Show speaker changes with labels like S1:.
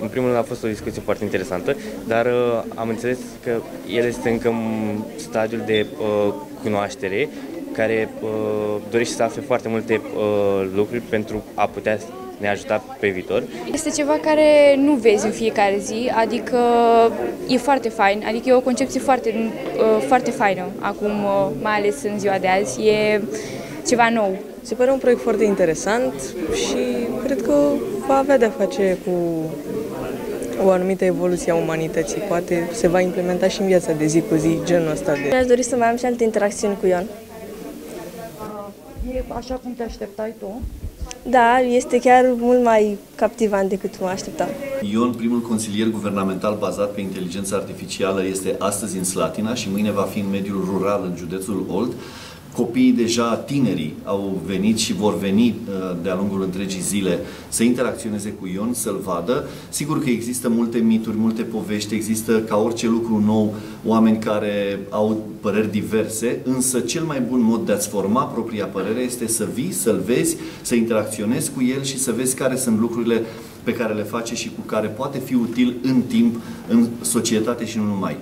S1: în primul rând a fost o discuție foarte interesantă, dar uh, am înțeles că el este încă în stadiul de uh, cunoaștere, care uh, dorește să afle foarte multe uh, lucruri pentru a putea ne ajuta pe viitor.
S2: Este ceva care nu vezi în fiecare zi, adică e foarte fain, adică e o concepție foarte, uh, foarte faină acum, uh, mai ales în ziua de azi, e ceva nou.
S3: Se pare un proiect foarte interesant și cred că va avea de-a face cu o anumită evoluție a umanității. Poate se va implementa și în viața de zi cu zi genul ăsta de...
S4: Mi-aș dori să mai am și alte interacțiuni cu Ion.
S5: E așa cum te așteptai tu?
S4: Da, este chiar mult mai captivant decât mă așteptam.
S6: Ion, primul consilier guvernamental bazat pe inteligență artificială, este astăzi în Slatina și mâine va fi în mediul rural, în județul Olt. Copiii deja, tinerii, au venit și vor veni uh, de-a lungul întregii zile să interacționeze cu Ion, să-l vadă. Sigur că există multe mituri, multe povești, există ca orice lucru nou oameni care au păreri diverse, însă cel mai bun mod de a-ți forma propria părere este să vii, să-l vezi, să interacționezi cu el și să vezi care sunt lucrurile pe care le face și cu care poate fi util în timp, în societate și nu numai.